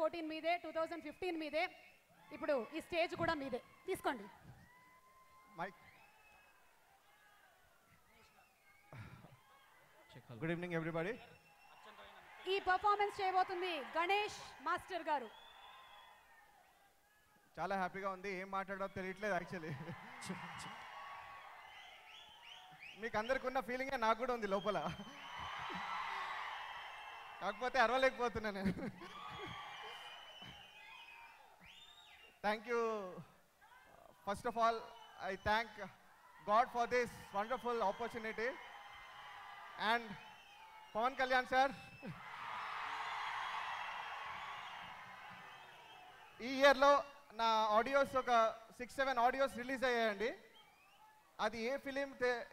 Fourteen మీదే two thousand fifteen మీదే. ఇప్పుడు ఈ స్టేజ్ కూడా మీదే. తీసుకోండి. గుడ్ ఈవినింగ్ ఎవ్రీబడి ఈ పర్ఫార్మెన్స్ చేయబోతుంది గణేష్ మాస్టర్ గారు. చాలా హ్యాపీగా ఉంది. ఏం మాట్లాడో తెలియట్లేదు యాక్చువల్లీ మీకు అందరికి ఉన్న ఫీలింగే నాకు కూడా ఉంది లోపల. కాకపోతే అరవలేకపోతున్నా నేను. Thank you first of all I thank God for this wonderful opportunity and Pawan Kalyan sir ఈ ఇయర్లో నా ఆడియోస్ ఒక సిక్స్ సెవెన్ ఆడియోస్ రిలీజ్ అయ్యాయండి. అది ఏ ఫిలిం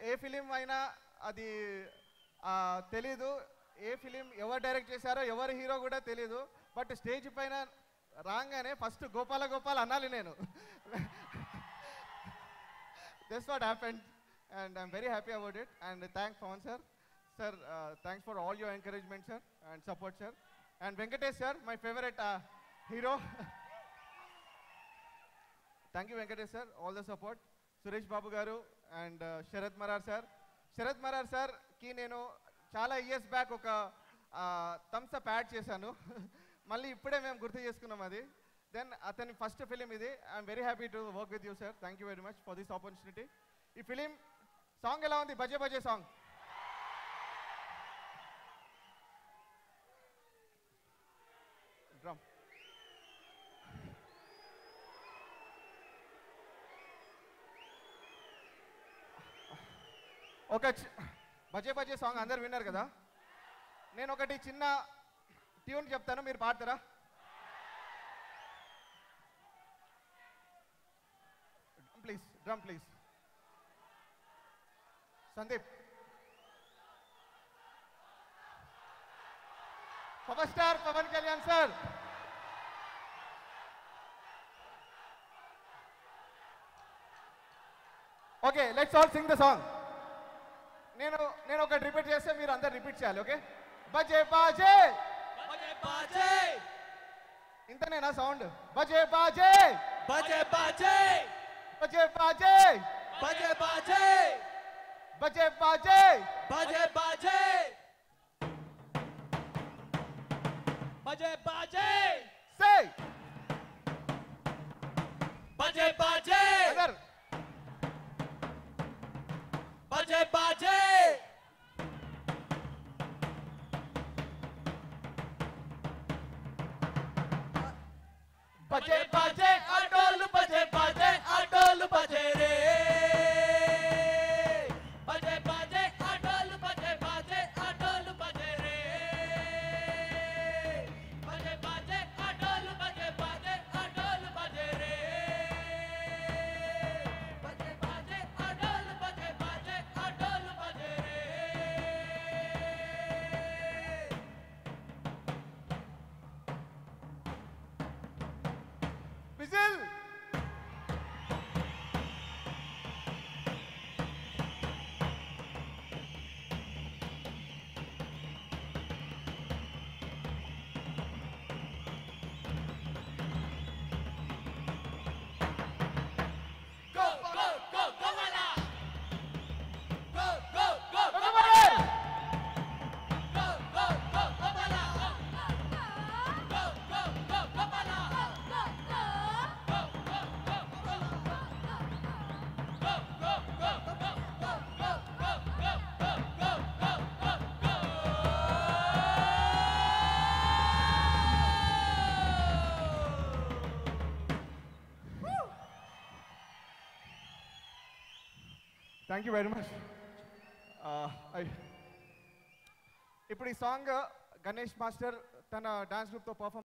ఏ ఫిలిం అయినా అది తెలీదు. ఏ ఫిలిం ఎవరు డైరెక్ట్ చేశారో ఎవరు హీరో కూడా తెలీదు. బట్ స్టేజ్ పైన రాగానే ఫస్ట్ గోపాల గోపాల్ అనాలి నేను. This what happened and I'm very happy about it and thanks Pawan sir sir thanks for all your encouragement sir and support sir and Venkatesh sir my favourite hero thank you Venkatesh sir all the support Suresh Babu garu and Sharat Marar sir Sharat Marar సార్కి నేను చాలా years back ఒక Thums Up ad చేశాను మళ్ళీ ఇప్పుడే మేము గుర్తు చేసుకున్నాం అది. దెన్ అతని ఫస్ట్ ఫిలిం ఇది. I'm very happy to work with you sir thank you very much for this opportunity ఈ ఫిలిం సాంగ్ ఎలా ఉంది? బజే బజే సాంగ్ డ్రమ్ ఒక బజే బజే సాంగ్ అందరు విన్నారు కదా? నేను ఒకటి చిన్న ట్యూన్ చెప్తాను మీరు పాడతారా? Please drum please Sandeep. Power star Pawan Kalyan sir. Okay let's all sing the song నేను నేను ఒకటి రిపీట్ చేస్తే మీరు అందరు రిపీట్ చేయాలి ఓకే? బజే బాజే! బజే బాజే ఇంతనేనా సౌండ్ బజే బాజే బజే బాజే బజే బాజే బజే బాజే బజే బాజే బజే బాజే బజే బాజే సే బజే బాజే बजे बजे अटोल बजे बजे अटोल बजे रे। థ్యాంక్ యూ వెరీ మచ్ ఇప్పుడు ఈ సాంగ్ గణేష్ మాస్టర్ తన డాన్స్ గ్రూప్తో పర్ఫామ్